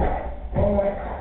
Oh my God.